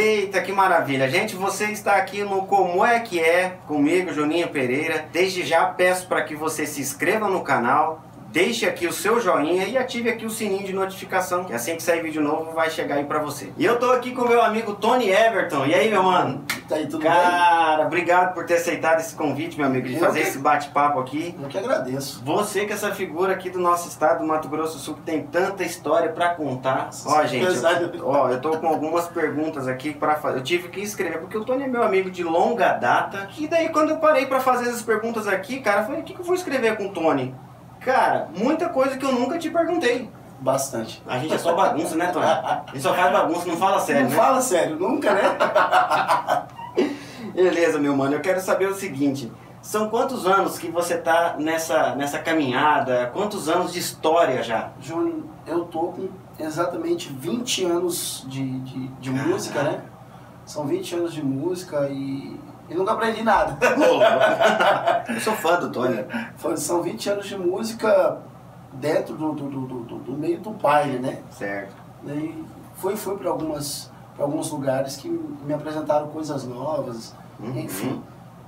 Eita, que maravilha. Gente, você está aqui no Como é que é comigo, Juninho Pereira. Desde já peço para que você se inscreva no canal, deixe aqui o seu joinha e ative aqui o sininho de notificação, que assim que sair vídeo novo vai chegar aí pra você. E eu tô aqui com meu amigo Tony Everton. E aí, meu mano? Tá aí, tudo Cara, bem? obrigado por ter aceitado esse convite, meu amigo, de eu fazer que... esse bate-papo aqui. Eu que agradeço. Você que é essa figura aqui do nosso estado, do Mato Grosso do Sul, que tem tanta história pra contar. Nossa, ó, gente, eu, ó, eu tô com algumas perguntas aqui pra fazer. Eu tive que escrever, porque o Tony é meu amigo de longa data. E daí, quando eu parei pra fazer essas perguntas aqui, cara, eu falei, o que, que eu vou escrever com o Tony? Cara, muita coisa que eu nunca te perguntei. Bastante. A gente é só bagunça, né, Tony? A gente só faz bagunça, não fala sério, não né? fala sério, nunca, né? Beleza, meu mano. Eu quero saber o seguinte. São quantos anos que você tá nessa, nessa caminhada? Quantos anos de história já? Júnior, eu tô com exatamente 20 anos de, de, de música, né? São 20 anos de música e e nunca aprendi nada. eu sou fã do Tony. São 20 anos de música dentro do, do, do, do, meio do baile, né? Certo. E fui, fui para algumas para alguns lugares que me apresentaram coisas novas, uhum. enfim.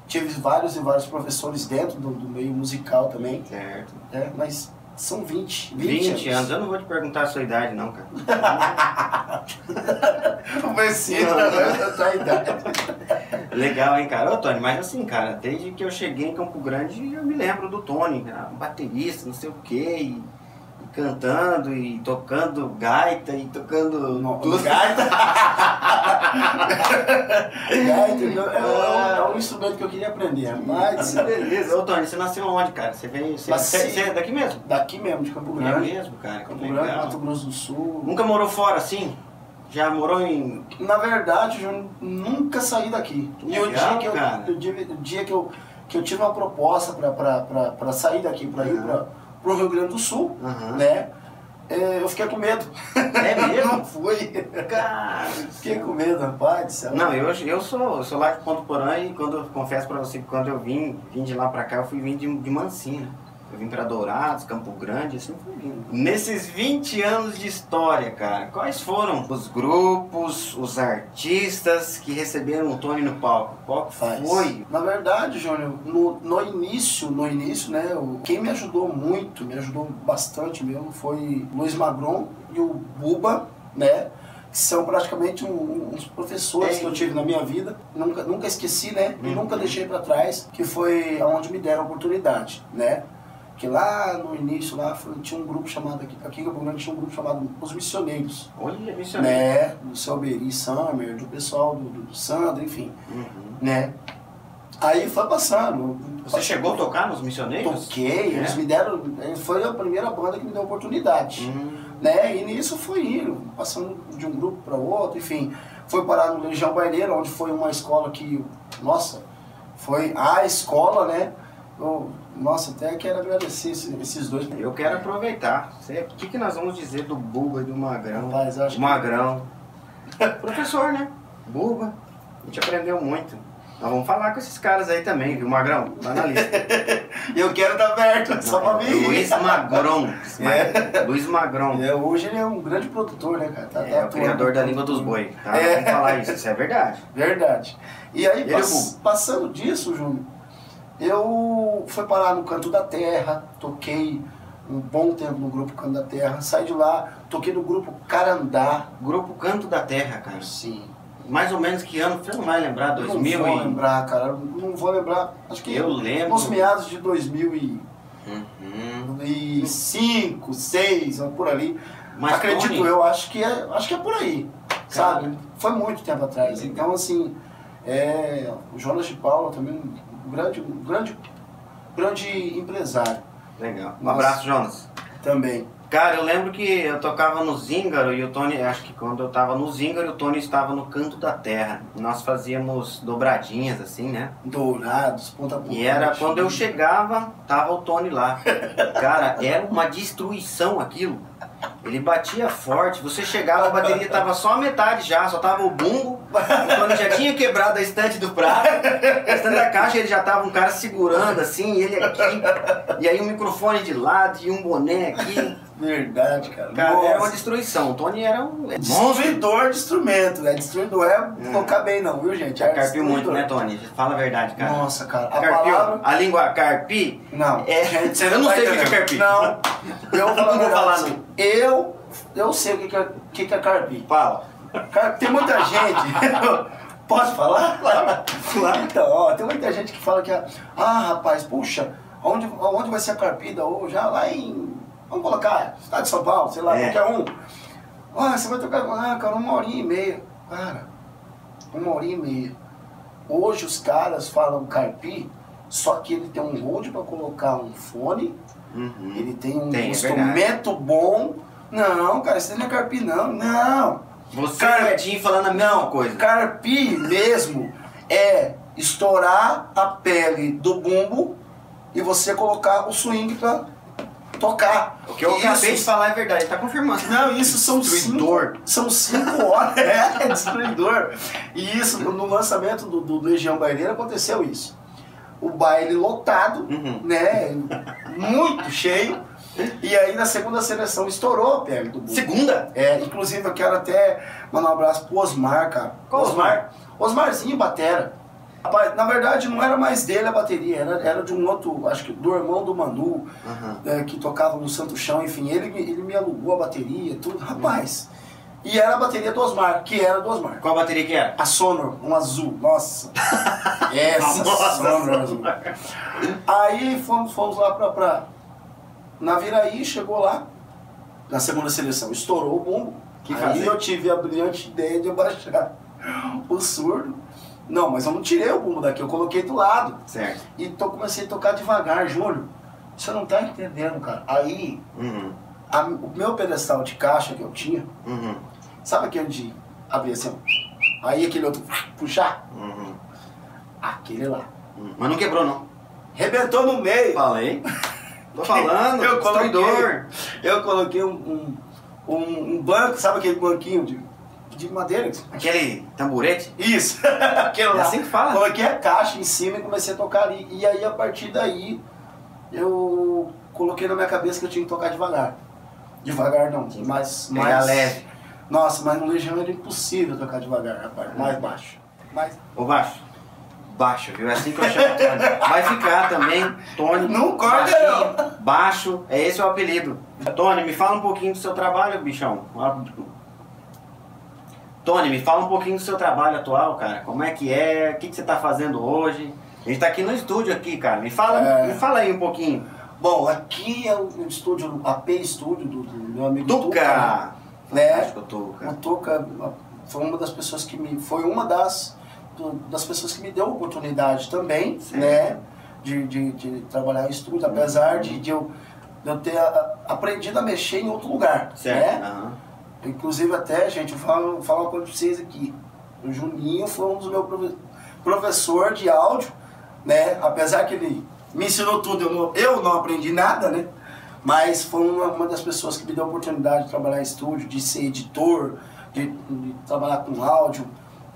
Tive vários e vários professores dentro do, do meio musical também. Certo. É, mas são 20. 20, 20 anos. anos. Eu não vou te perguntar a sua idade, não, cara. não precisa, não, a idade. Legal, hein, cara? Ô, Tony, mas assim, cara, desde que eu cheguei em Campo Grande, eu me lembro do Tony, um baterista, não sei o quê, e, e cantando, e tocando gaita, e tocando... No, tudo. Gaita? é, é, um, é, um, instrumento que eu queria aprender, mas... Beleza. Ô, Tony, você nasceu onde, cara? Você veio... Você, você é daqui mesmo? Daqui mesmo, de Campo Grande. É mesmo, cara? Campo Grande, Mato Grosso do Sul. Nunca morou fora, assim? Já morou em. Na verdade, eu nunca saí daqui. e o dia que eu, o dia, o dia que eu, que eu tive uma proposta para sair daqui, para ir para o Rio Grande do Sul, uhum. né? É, eu fiquei com medo. É mesmo? Não fui. Cara, fiquei com medo, rapaz. Não, eu, eu, sou, eu sou lá de Ponto Porã e quando eu confesso pra você que quando eu vim, vim de lá pra cá, eu fui vir de, de Mansinho. Eu vim para Dourados, Campo Grande, assim fui vindo. Nesses 20 anos de história, cara, quais foram os grupos, os artistas que receberam o Tony no palco? Qual Faz. foi? Na verdade, Júnior, no, no início, no início, né, o, quem me ajudou muito, me ajudou bastante mesmo, foi Luiz Magron e o Buba, né? que são praticamente um, uns professores é. que eu tive na minha vida. Nunca, nunca esqueci, né? E uhum. nunca deixei para trás, que foi onde me deram a oportunidade, né? Que lá no início lá foi, tinha um grupo chamado aqui, aqui em Campo Grande tinha um grupo chamado Os Missioneiros. Olha, missioneiros. Né? Do seu Beri Summer, do pessoal do, do, do Sandro, enfim. Uhum. Né? Aí foi passando. Você chegou a tocar nos missioneiros? Toquei, é. eles me deram. Foi a primeira banda que me deu oportunidade. Uhum. Né? E nisso fui indo, passando de um grupo para outro, enfim. Foi parar no Legião Baileira, onde foi uma escola que, nossa, foi a escola, né? Nossa, até quero agradecer esses dois. Eu quero aproveitar. O que, que nós vamos dizer do Buba e do Magrão? Rapaz, acho Magrão. Que... Professor, né? Buba. A gente aprendeu muito. Nós vamos falar com esses caras aí também, viu, Magrão? Vai na lista. eu quero estar perto, só pra mim. Luiz Magrão. É. Luiz Magrão. É, hoje ele é um grande produtor, né, cara? Tá, é, tá o criador da língua dos boi. Tá? É. Vamos falar isso, isso é verdade. Verdade. E aí, ele pass... passando disso, Júnior, eu fui parar no Canto da Terra, toquei um bom tempo no grupo Canto da Terra, saí de lá, toquei no grupo Carandá. Grupo Canto da Terra, cara? Sim. Mais ou menos que ano? Você não vai lembrar? 2000 Não vou e... lembrar, cara. Não vou lembrar. Acho que eu lembro. nos meados de 2000 e... Uhum. e 5, 6, por ali. Mas Acredito Tony... eu, acho que é, acho que é por aí. Cara. Sabe? Foi muito tempo atrás. Então, assim, é, o Jonas de Paula também um grande, um grande, grande empresário. Legal. Um abraço, Jonas. Também. Cara, eu lembro que eu tocava no Zíngaro e o Tony, acho que quando eu tava no Zíngaro, o Tony estava no canto da terra. Nós fazíamos dobradinhas assim, né? Dourados, ponta por E era quando eu chegava, tava o Tony lá. Cara, era uma destruição aquilo. Ele batia forte, você chegava, a bateria tava só a metade já, só tava o bumbo. O Tony já tinha quebrado a estante do prato. A estante da caixa ele já tava um cara segurando assim, ele aqui. E aí um microfone de lado e um boné aqui. Verdade, cara. Cara, Nossa. era uma destruição. O Tony era um. Destruidor de instrumento, né? Destruidor é, é. colocar bem, não, viu, gente? É carpiu muito, né, Tony? Fala a verdade, cara. Nossa, cara. A carpiu, palavra. A língua carpi? Não. É, gente, você eu não, sei o que é carpi. Não. Eu vou falar, não vou falar não. Eu, eu sei o que é, que é carpi. Fala. Tem muita gente. Posso falar? Claro. claro. Então, ó, tem muita gente que fala que, ah, rapaz, puxa, onde, onde vai ser a carpida hoje? Ah, lá em Vamos colocar, estado de São Paulo, sei lá, é. qualquer um. Ah, você vai tocar, ah, cara, uma horinha e meia. Cara, uma horinha e meia. Hoje os caras falam carpi, só que ele tem um hold para colocar um fone, uhum. ele tem um tem, é instrumento é bom. Não, cara, isso não é carpi, não. Não. Você Car... falando a mesma coisa. Carpi mesmo é estourar a pele do bumbo e você colocar o swing pra tocar. O que eu isso, acabei de falar é verdade, tá confirmando. Não, isso são destruidor. Cinco, são cinco horas. é, destruidor. E isso, no lançamento do, do Legião Baileira aconteceu isso. O baile lotado, uhum. né? Muito cheio. E aí na segunda seleção estourou a pele do Bull. Segunda? É, inclusive eu quero até mandar um abraço pro Osmar, cara. Qual Osmar? Osmarzinho Batera. Rapaz, na verdade não era mais dele a bateria, era, era de um outro, acho que do irmão do Manu, uhum. que tocava no Santo Chão, enfim, ele, ele me alugou a bateria, tudo, rapaz. Uhum. E era a bateria do Osmar, que era do Osmar. Qual bateria que era? A Sonor, um azul, nossa. Essa nossa, Sonor azul. Aí fomos, fomos lá pra, pra. Na Viraí, chegou lá, na segunda seleção, estourou o bumbo. Que Aí fazer? eu tive a brilhante ideia de abaixar o surdo não, mas eu não tirei o bumbo daqui, eu coloquei do lado. Certo. E tô, comecei a tocar devagar, Júlio. Você não tá entendendo, cara. Aí, uhum. a, o meu pedestal de caixa que eu tinha, uhum. sabe aquele de abrir assim, aí aquele outro puxar? Uhum. Aquele lá. Uhum. Mas não quebrou, não. Rebentou no meio. Falei. Tô falando, eu coloquei, eu coloquei um, um, um, um banco, sabe aquele banquinho de de madeira. Aquele tamborete? Isso, aquele é lá. assim que fala. Coloquei a caixa em cima e comecei a tocar ali. E aí, a partir daí, eu coloquei na minha cabeça que eu tinha que tocar devagar. Devagar não, mas mais... leve. Nossa, mas no Legião era impossível tocar devagar, rapaz. Mais baixo. Mais... Ô, baixo. Baixo, viu? É assim que eu chamo Tony. Vai ficar também, Tony. Não corta. Baixo, é esse o apelido. Tony, me fala um pouquinho do seu trabalho, bichão. Tony, me fala um pouquinho do seu trabalho atual, cara. Como é que é? O que, que você está fazendo hoje? A gente está aqui no estúdio aqui, cara. Me fala, é... me fala aí um pouquinho. Bom, aqui é o estúdio, AP Estúdio do, do, meu amigo Tuca. Tuca né? Tuca. O Tuca foi uma das pessoas que me foi uma das das pessoas que me deu a oportunidade também, Sim. né, de, de, de, trabalhar em estúdio, apesar de, de eu, de eu ter a, aprendido a mexer em outro lugar, certo. né? Uhum. Inclusive até, gente, eu falo, falo uma coisa pra vocês aqui. O Juninho foi um dos meus profe professor de áudio, né? Apesar que ele me ensinou tudo, eu não, eu não aprendi nada, né? Mas foi uma, uma das pessoas que me deu a oportunidade de trabalhar em estúdio, de ser editor, de, de trabalhar com áudio.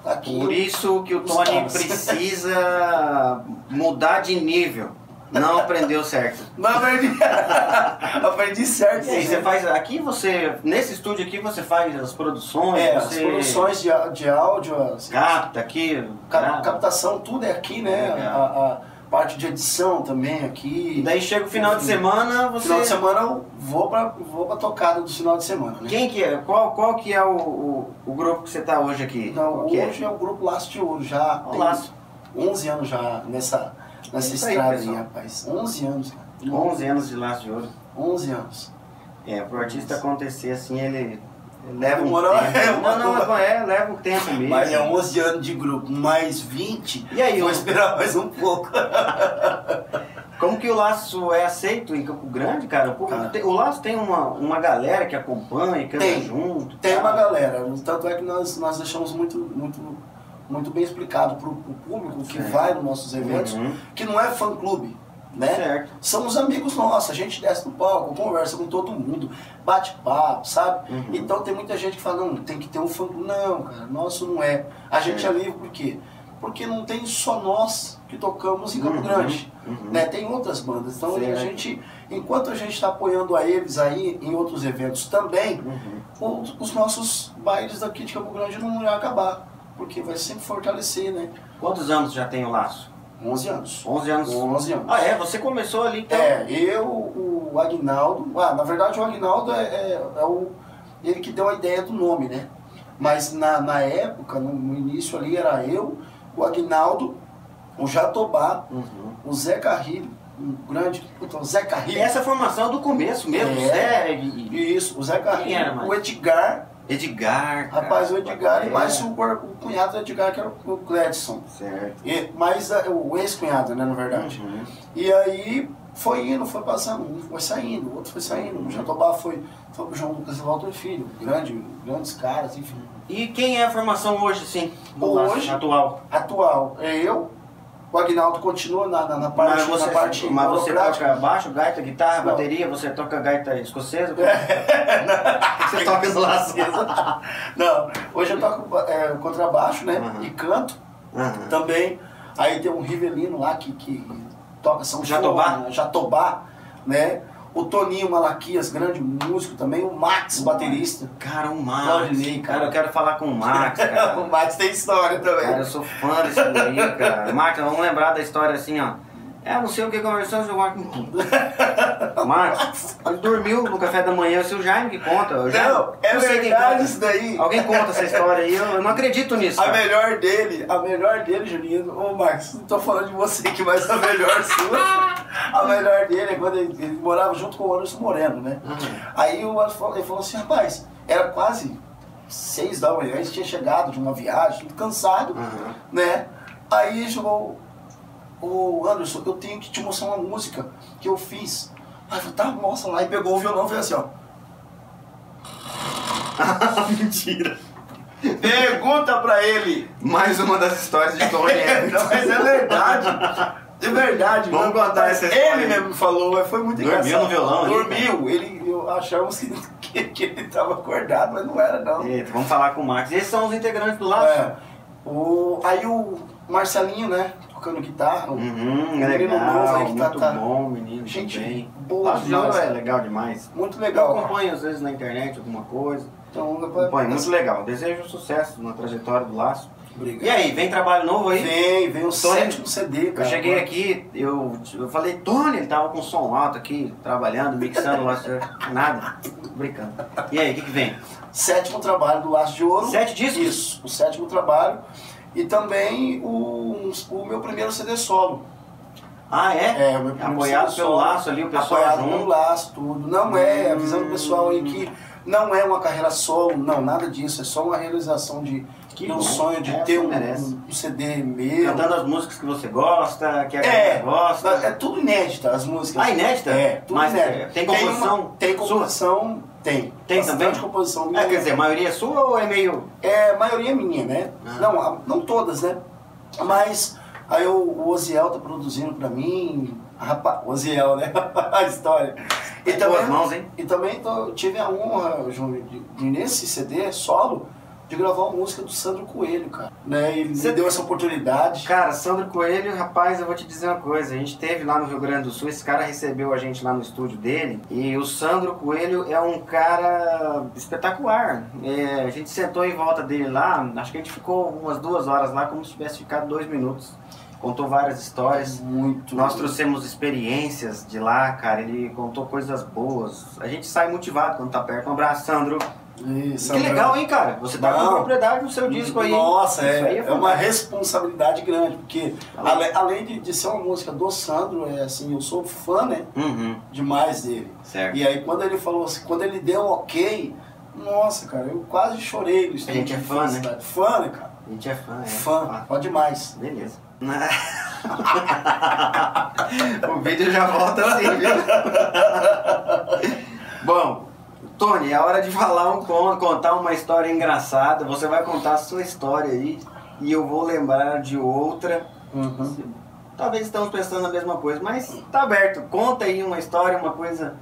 Tá aqui, Por isso que o Tony precisa mudar de nível. Não aprendeu certo. Não aprendi. aprendi certo. E você faz. Aqui você. Nesse estúdio aqui você faz as produções. É, você... as produções de, de áudio. Capta aqui. Cap, captação, tudo é aqui, né? É, a, a, parte de edição também aqui. Daí chega o final Enfim, de semana, você. Final de semana eu vou pra, vou pra tocada do final de semana, né? Quem que é? Qual, qual que é o, o, o grupo que você tá hoje aqui? Não, hoje é? é? o grupo Laço de Ouro, já. Laço. 11 anos já nessa nessa estrada aí, rapaz. 11 anos, cara. 11 anos de laço de ouro. 11 anos. É, pro artista acontecer assim, ele leva um tempo. É não, não, é, leva um tempo mesmo. Mas é 11 anos de grupo, mais 20. E aí? Vou esperar mais um pouco. Como que o Laço é aceito em Campo Grande, cara? Pô, cara. Tem, o Laço tem uma, uma galera que acompanha, canta tem, junto. Tem uma galera. Tanto é que nós, nós deixamos muito, muito muito bem explicado para o público que certo. vai nos nossos eventos, uhum. que não é fã-clube. Né? Certo. Somos amigos nossos, a gente desce no palco, conversa com todo mundo, bate papo, sabe? Uhum. Então tem muita gente que fala, não, tem que ter um fã clube. Não, cara, nosso não é. A gente é livre porque porque não tem só nós que tocamos em Campo uhum, Grande. Uhum. Né? Tem outras bandas. Então certo. a gente, enquanto a gente está apoiando a eles aí em outros eventos também, uhum. os, os, nossos bailes daqui de Campo Grande não vão acabar. Porque vai sempre fortalecer, né? Quantos anos já tem o laço? 11 anos. 11 anos? 11 anos. Ah, é? Você começou ali então? É, eu, o Agnaldo. Ah, na verdade o Agnaldo é, é, é o, ele que deu a ideia do nome, né? Mas na, na época, no, no início ali, era eu, o Agnaldo, o Jatobá, uhum. o Zé Carrilho, um grande. Então, Zé Carrilho. Essa formação do começo mesmo, é, Zé. Isso, o Zé Carrilho, o Edgar. Edgar. Cara, Rapaz, o Edgar e mais o, o, cunhado do Edgar, que era o Gladson. Certo. E, mais o ex-cunhado, né, na verdade. Uhum. E aí foi indo, foi passando, um foi saindo, o outro foi saindo. O Jatobá foi, foi pro João Lucas e Walter Filho, grande, grandes caras, enfim. E quem é a formação hoje, sim? Hoje, atual. Atual. É eu, o Agnaldo continua na, na, na parte Mas você, na parte mas você toca baixo, gaita, guitarra, não. bateria, você toca gaita escocesa? você toca laço. não, hoje eu toco é, contrabaixo, né? Uhum. E canto uhum. também. Aí tem um Rivelino lá que, que toca São Jatobá. Jatobá, né? O Toninho Malaquias, grande músico também, o Max, baterista. Cara, o Max. Claudinei, cara. cara. eu quero falar com o Max, cara. o Max tem história também. Cara, eu sou fã desse guri, cara. Max, vamos lembrar da história assim, ó. É, não sei o que conversamos, o Marcos. Marcos, ele dormiu no café da manhã, o seu Jaime que conta. Jaime, não, é verdade isso daí. Alguém conta essa história aí, eu, não acredito nisso. A melhor dele, a melhor dele, Julinho, ô Marcos, não tô falando de você aqui, mas a melhor sua. a melhor dele é quando ele, ele, morava junto com o Anderson Moreno, né? Uhum. Aí o Anderson ele falou assim, rapaz, era quase seis da manhã, a gente tinha chegado de uma viagem, tudo cansado, uhum. né? Aí chegou ô Anderson, eu tenho que te mostrar uma música que eu fiz. Aí eu falei, tá, mostra lá. E pegou o violão e fez assim, ó. Mentira. Pergunta pra ele. Mais uma das histórias de Tony Não, mas é verdade. De verdade. Vamos mano. contar essa história. Ele mesmo falou, foi muito Dormiu engraçado. no violão? Dormiu. Ele, eu achamos que, que, que ele estava acordado, mas não era não. Eita, vamos falar com o Marcos. Esses são os integrantes do lado. É. O, aí o Marcelinho, né? tocando guitarra. Uhum, um legal, novo aí que tá, muito tá, bom, menino, gente boa demais. é legal demais. Muito legal. Eu acompanho às vezes na internet alguma coisa. Então, acompanho, muito legal. Desejo sucesso na trajetória do Laço. Obrigado. E aí, vem trabalho novo aí? Vem, vem o sétimo CD, cara. Eu cheguei aqui, eu, eu falei, Tony, ele tava com som alto aqui, trabalhando, mixando lá, nada, brincando. E aí, o que, que vem? Sétimo trabalho do Laço de Ouro. Sete discos? Isso, o sétimo trabalho e também o, o meu primeiro CD solo. Ah, é? É, o meu primeiro Apoiado CD pelo solo, laço ali, o pessoal Apoiado junto. pelo laço, tudo. Não é, avisando o pessoal aí que não é uma carreira solo, não, nada disso. É só uma realização de que um sonho de é, ter um, um, CD meu. Cantando as músicas que você gosta, que a é, gosta. É tudo inédita, as músicas. Ah, inédita? É, tudo Mas inédita. Tem composição? Tem, uma, tem composição tem. Tem também? composição minha. É, quer dizer, a maioria é sua ou é meio... É, a maioria é minha, né? Ah. Não, não todas, né? Mas aí o, o Oziel tá produzindo pra mim. Rapaz, o Oziel, né? a história. E também, mãos, hein? E também tô, tive a honra, João, de, de, nesse CD solo, de gravar uma música do Sandro Coelho, cara. Né? Ele Você deu essa oportunidade. Cara, Sandro Coelho, rapaz, eu vou te dizer uma coisa. A gente teve lá no Rio Grande do Sul, esse cara recebeu a gente lá no estúdio dele. E o Sandro Coelho é um cara espetacular. É, a gente sentou em volta dele lá, acho que a gente ficou umas duas horas lá, como se tivesse ficado dois minutos contou várias histórias. Muito. Nós trouxemos experiências de lá, cara. Ele contou coisas boas. A gente sai motivado quando tá perto. Um abraço, Sandro. Isso, que legal, hein, cara? Você tá com propriedade no seu disco aí. Nossa, é, é, é, uma responsabilidade grande, porque tá ale, além de, de, ser uma música do Sandro, é assim, eu sou fã, né? Uhum. Demais dele. Certo. E aí quando ele falou assim, quando ele deu ok, nossa, cara, eu quase chorei. A gente é fã, né? Fã, né, cara? A gente é fã, é. Fã, fã demais. Beleza. o vídeo já volta assim, viu? Bom, Tony, é hora de falar um conto, contar uma história engraçada. Você vai contar a sua história aí e eu vou lembrar de outra. Uhum. Talvez estamos pensando na mesma coisa, mas tá aberto. Conta aí uma história, uma coisa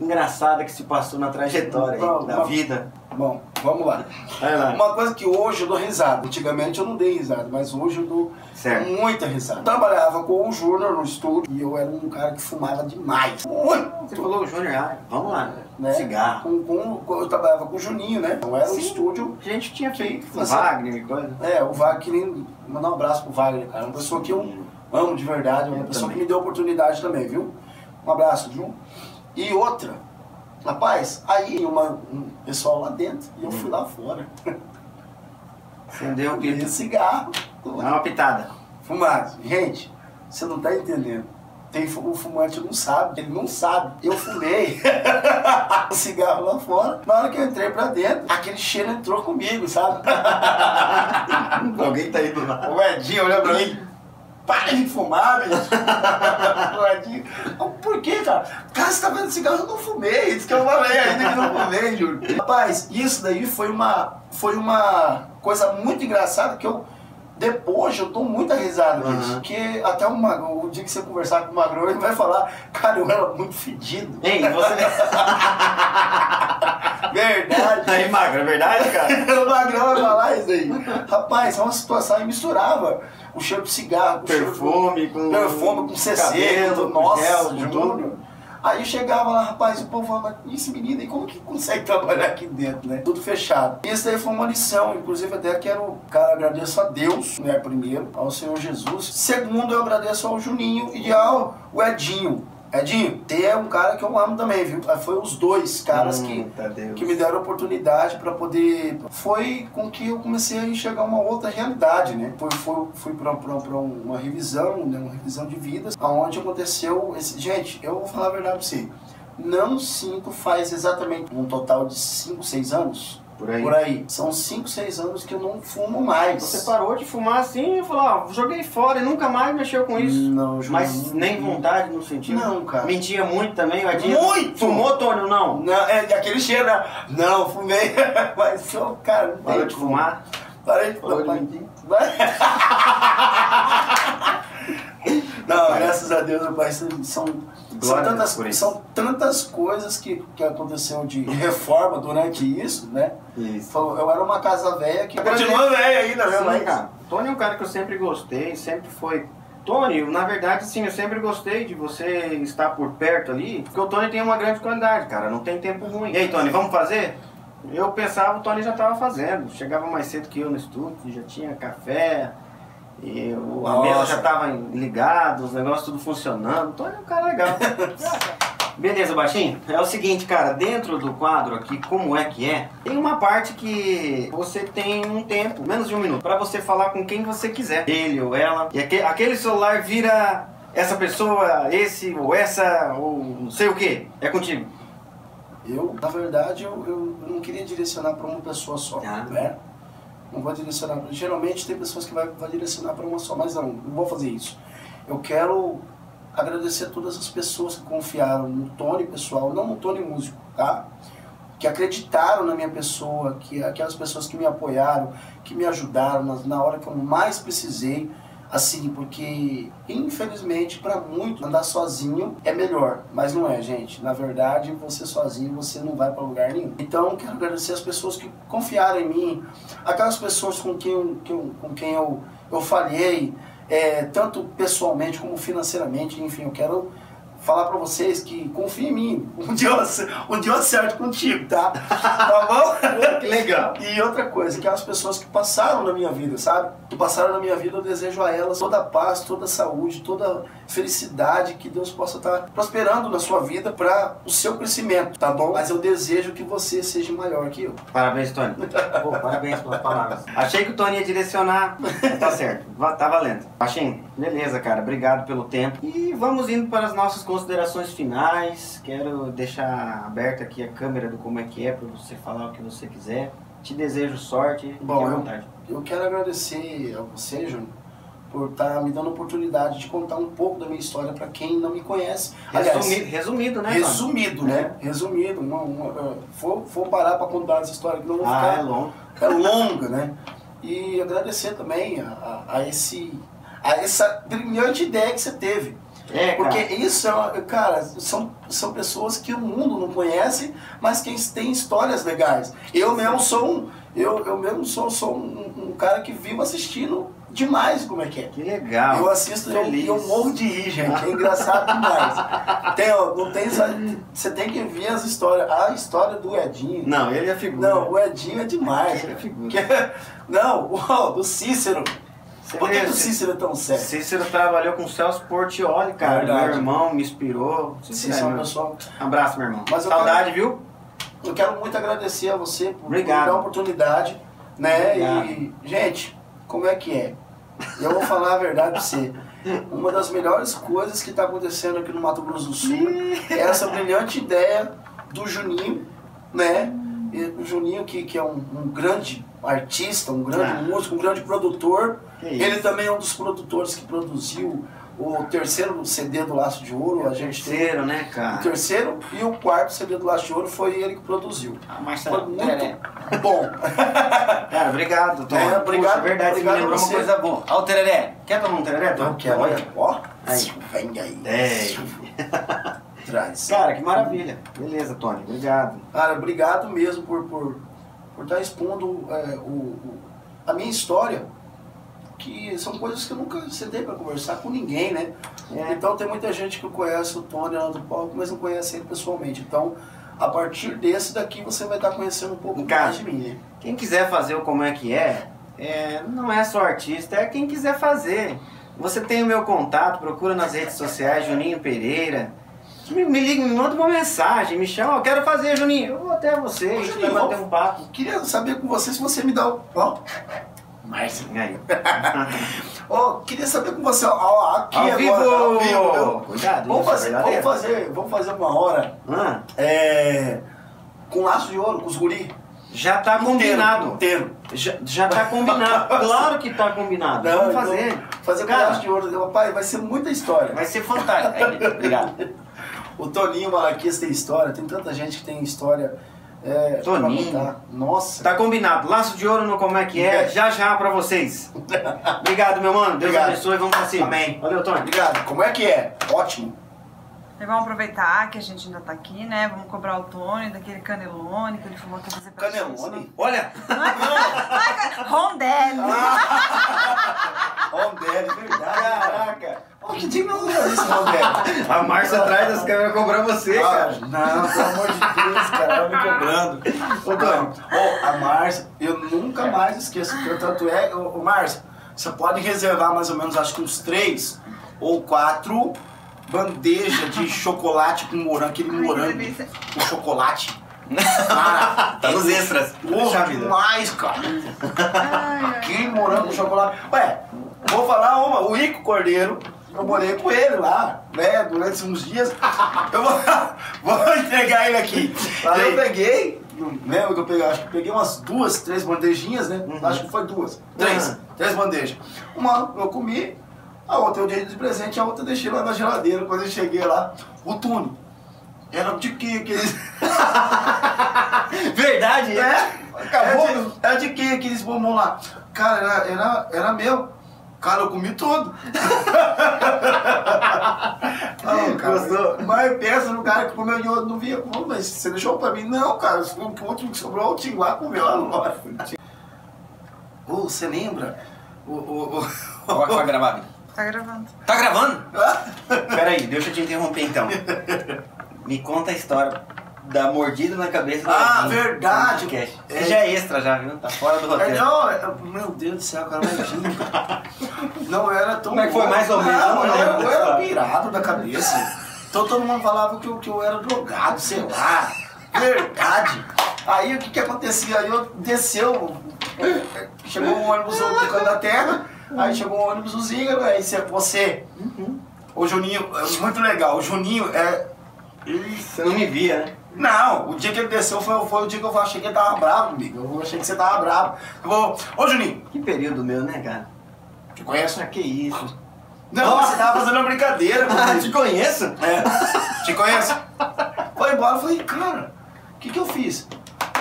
engraçada que se passou na trajetória aí, da vida. Bom, vamos lá. lá. Uma coisa que hoje eu dou risada. Antigamente eu não dei risada, mas hoje eu dou certo. muita risada. Eu trabalhava com o Júnior no estúdio e eu era um cara que fumava demais. Muito. Você falou o Júnior, ah, vamos lá. Né? Cigarro. Com, com, eu trabalhava com o Juninho, né? Então era Sim. um estúdio. A gente tinha feito. O Wagner e coisa. É, o Wagner. Mandar um abraço pro Wagner, cara. Uma pessoa que eu amo de verdade, uma eu pessoa também. que me deu oportunidade também, viu? Um abraço, Ju. E outra, rapaz, aí uma, um pessoal lá dentro e eu fui lá fora. Acendeu um cigarro. Dá uma pitada. Fumado. Gente, você não tá entendendo. Tem, o fumante não sabe, ele não sabe. Eu fumei o cigarro lá fora. Na hora que eu entrei pra dentro, aquele cheiro entrou comigo, sabe? Alguém tá aí do lado. O Edinho olhou pra mim. Para de fumar, bicho. Por que, cara? Cara, você tá vendo cigarro? Eu não fumei. Isso que eu falei ainda que não fumei, Júlio. Rapaz, isso daí foi uma, foi uma coisa muito engraçada que eu depois eu dou muita risada disso. Uhum. Porque até o, Magro, o dia que você conversar com o Magro, ele vai falar, cara, eu era muito fedido. Ei, você. verdade. Aí, Magro, é verdade, cara? o Magrão vai falar isso aí. Rapaz, é uma situação aí misturava o cheiro de cigarro, perfume, com perfume com CC, nossa, gel, tudo. Aí chegava lá, rapaz, o povo falava, esse menino aí, como que consegue trabalhar aqui dentro, né? Tudo fechado. E isso daí foi uma lição, inclusive até quero, cara, agradeço a Deus, né, primeiro, ao Senhor Jesus. Segundo, eu agradeço ao Juninho e ao Edinho, Edinho, você é um cara que eu amo também, viu? Foi os dois caras hum, que, que me deram oportunidade para poder. Foi com que eu comecei a enxergar uma outra realidade, né? Foi, foi, fui para uma revisão, né? uma revisão de vidas, aonde aconteceu. Esse... Gente, eu vou falar a verdade pra você. Não sinto faz exatamente um total de 5, 6 anos por aí. Por aí. São 5, 6 anos que eu não fumo mais. Você parou de fumar assim e falou, ó, joguei fora e nunca mais mexeu com isso. Não, Mas nem vontade não sentiu? Não, cara. Mentia muito também, o Adinho? Muito! Fumou, Tônio, não? Não, é aquele cheiro, né? Não, fumei. Mas, só, cara, não Parou de fumar? Parei de fumar. Não, graças a Deus, pai, são são tantas, são tantas coisas que, que aconteceu de reforma durante isso, né? Isso. Eu era uma casa velha que. Continua velha ainda, né? Sim, cara. Tony é um cara que eu sempre gostei, sempre foi. Tony, na verdade, sim, eu sempre gostei de você estar por perto ali, porque o Tony tem uma grande qualidade, cara, não tem tempo ruim. E aí, Tony, vamos fazer? Eu pensava, o Tony já estava fazendo, chegava mais cedo que eu no estúdio, já tinha café, e o, a mesa já estava ligada, os negócios tudo funcionando. Então é um cara legal. Beleza, Baixinho? É o seguinte, cara, dentro do quadro aqui, como é que é, tem uma parte que você tem um tempo, menos de um minuto, para você falar com quem você quiser. Ele ou ela. E aquele, aquele celular vira essa pessoa, esse ou essa, ou não sei o que. É contigo. Eu, na verdade, eu, eu não queria direcionar para uma pessoa só, ah. né? Não vou direcionar. Geralmente tem pessoas que vai, vai direcionar para uma só, mas não, não vou fazer isso. Eu quero agradecer a todas as pessoas que confiaram no Tony pessoal, não no Tony músico, tá? Que acreditaram na minha pessoa, que aquelas pessoas que me apoiaram, que me ajudaram na, na hora que eu mais precisei assim, porque infelizmente para muitos andar sozinho é melhor, mas não é, gente. Na verdade, você sozinho você não vai para lugar nenhum. Então, quero agradecer as pessoas que confiaram em mim, aquelas pessoas com quem eu, com quem eu, eu falhei, é, tanto pessoalmente como financeiramente, enfim, eu quero falar para vocês que confiem em mim. Um dia, um dia eu acerto contigo, tá? Tá bom? que legal. E outra coisa, aquelas pessoas que passaram na minha vida, sabe? Que passaram na minha vida, eu desejo a elas toda a paz, toda a saúde, toda felicidade, que Deus possa estar prosperando na sua vida para o seu crescimento, tá bom? Mas eu desejo que você seja maior que eu. Parabéns, Tony. Pô, parabéns pelas palavras. Achei que o Tony ia direcionar. Tá certo, tá valendo. Achei. Beleza, cara. Obrigado pelo tempo. E vamos indo para as nossas considerações finais. Quero deixar aberta aqui a câmera do como é que é para você falar o que você quiser. Te desejo sorte. Bom, à vontade. Eu, eu quero agradecer a você, Júnior por estar tá me dando a oportunidade de contar um pouco da minha história para quem não me conhece. Aliás, resumido, resumido né? Resumido, né? Resumido. Uma, uma, for, for parar para contar essa história que não vou ah, ficar. É longa. É longa, né? E agradecer também a, a, a, esse, a essa brilhante ideia que você teve É, Porque isso é, cara, são, são pessoas que o mundo não conhece, mas que têm histórias legais. Eu mesmo sou um, eu, eu mesmo sou, sou um, um cara que vivo assistindo demais como é que é. Que legal. Eu assisto e eu, eu morro de rir, gente. É engraçado demais. tem, não tem, você tem que ver as histórias. A história do Edinho. Não, ele é figura. Não, o Edinho é demais. Ele é figura. Que, não, o, do Cícero. Por que o Cícero é tão sério? Cícero trabalhou com o Celso Portioli, cara. Verdade. Meu irmão me inspirou. Cícero é, é pessoal. Abraço, meu irmão. Mas Saudade, quero, viu? Eu quero muito agradecer a você por, por dar a oportunidade. Né? Obrigado. E, gente, como é que é? Eu vou falar a verdade pra você. Uma das melhores coisas que está acontecendo aqui no Mato Grosso do Sul é essa brilhante ideia do Juninho, né? o Juninho, que, que é um, um grande artista, um grande ah. músico, um grande produtor. Ele também é um dos produtores que produziu o terceiro CD do Laço de Ouro. a gente terceiro, né, cara? O terceiro e o quarto CD do Laço de Ouro foi ele que produziu. Ah, Marcelo, foi muito bom. cara, obrigado, Tom. É, obrigado. Puxa, verdade, obrigado me lembrou uma coisa boa. Ó, o tereré. Quer tomar um tereré, Tom? Não quero. Olha, ó. Aí. Vem aí. É. Traz. Cara, que maravilha. Beleza, Tony. Obrigado. Cara, obrigado mesmo por, por, por estar expondo é, o, o, a minha história que são coisas que eu nunca sentei para conversar com ninguém, né? É. Então tem muita gente que conhece o Tony lá do palco, mas não conhece ele pessoalmente. Então, a partir desse daqui você vai estar conhecendo um pouco Cara, mais de mim. Né? Quem quiser fazer o como é que é, é, não é só artista, é quem quiser fazer. Você tem o meu contato, procura nas redes sociais, Juninho Pereira. Me, me liga, me manda uma mensagem, me chama, eu quero fazer, Juninho. Eu vou até você, Ô, gente vai bater um papo. Queria saber com você se você me dá o. Ó, Márcio, aí. oh, queria saber com você, ó, aqui ao agora, vivo. ao vivo. Cuidado, vamos fazer, é vamos fazer, vamos fazer uma hora ah. é, com laço de ouro, com os guri. Já tá combinado. Inteiro. Já, já tá combinado. claro que tá combinado. Não, vamos então, fazer. Fazer com laço de ouro. Pai, vai ser muita história. Vai ser fantástico. Obrigado. O Toninho Malaquias tem história, tem tanta gente que tem história é, Toninho. Nossa. Tá combinado. Laço de ouro no Como é que é, é. já já pra vocês. Obrigado, meu mano. Deus Obrigado. abençoe. Vamos pra cima. Amém. Valeu, Tony. Obrigado. Como é que é? Ótimo. E vamos aproveitar que a gente ainda tá aqui, né? Vamos cobrar o Tony daquele canelone que ele falou que ia fazer pra Canelone? Gente. Olha! Rondelli! Ah, Rondelli, verdade. Caraca! Que não isso, Rondelli? A Márcia atrás das câmeras cobrar você, ah, cara. Não, pelo amor de Deus, cara, ela me cobrando. Ô, Tony, oh, a Márcia, eu nunca mais esqueço. Tanto é, ô, Márcia, você pode reservar mais ou menos, acho que uns três ou quatro bandeja de chocolate com morango, aquele morango com chocolate. Cara, tá nos extras. Porra, demais, cara. Aquele morango com chocolate. Ué, vou falar uma, o Rico Cordeiro, eu morei com ele lá, né, durante uns dias. Eu vou, vou entregar ele aqui. Eu peguei, que eu peguei, acho que peguei umas duas, três bandejinhas, né? Uhum. Acho que foi duas. Três, uhum. três bandejas. Uma eu comi, a outra eu dei de presente, a outra eu deixei lá na geladeira. Quando eu cheguei lá, o túnel. Era de que aqueles. Verdade? É? Acabou? Era de, era de que aqueles bombons lá? Cara, era, era, era meu. Cara, eu comi tudo. não, cara, Gostou? Mas pensa no cara que comeu e eu não via. Mas você deixou pra mim? Não, cara. O último que sobrou, o Tinguá comeu lá no Oh, você lembra? O, o, o... Qual que vai gravar, Tá gravando. Tá gravando? Peraí, deixa eu te interromper então. Me conta a história da mordida na cabeça do Ah, Edinho, verdade! É... já é extra já, viu? Tá fora do é, roteiro. É, não, é, meu Deus do céu, cara, imagina. não era tão Como é que foi mais ou menos? Não, eu, eu era pirado da cabeça. Então todo mundo falava que eu, que eu era drogado, sei lá. Verdade. Aí o que que acontecia? Aí eu desceu, chegou um ônibus do canto da terra, Aí chegou um ônibus do Zíngaro, aí você. Uhum. O Juninho, é muito legal, o Juninho é. Você não me via, né? Não, o dia que ele desceu foi, foi o dia que eu achei que ele tava bravo comigo. Eu achei que você tava bravo. Eu vou, ô Juninho. Que período meu, né, cara? Te conheço? Ah, que isso? Não, você tava fazendo uma brincadeira. Ah, te conheço? É, te conheço. Foi embora, eu falei, cara, o que que eu fiz?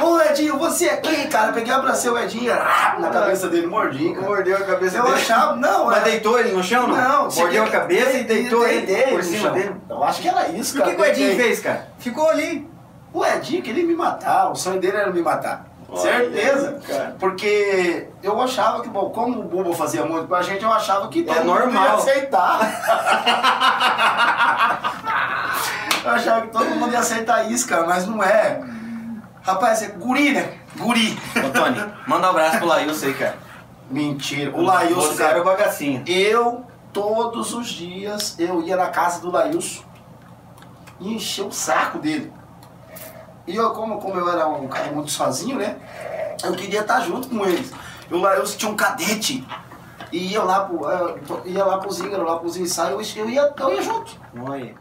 Ô Edinho, você aqui, cara. Peguei, abracei o Edinho ah, na cabeça dele, mordi. Cara. Mordeu a cabeça Eu dele. achava, não, Mas era- deitou ele no chão, não? Não, Mordeu a cabeça e deitou ele por cima dele. Eu acho que era isso, E o que, cara. que o Edinho fez, cara? Ficou ali. O Edinho queria me matar, o sonho dele era me matar. Olha, Certeza. cara. Porque eu achava que, bom, como o Bubo fazia muito com a gente, eu achava que todo mundo É normal. ia aceitar. eu achava que todo mundo ia aceitar isso, cara, mas não é. Rapaz, é guri, né? Guri. Ô, Tony, manda um abraço pro Laílson aí, cara. Mentira. O Lailson, Você era cara, o bagacinho. eu, todos os dias, eu ia na casa do Lailson e encher o saco dele. E eu, como, como eu era um cara muito sozinho, né? Eu queria estar junto com eles. Eu, lá, eu tinha um cadete. E ia lá pro, eh, ia lá pro Zíngaro, lá pros ensaios, eu ia, eu ia junto. Olha,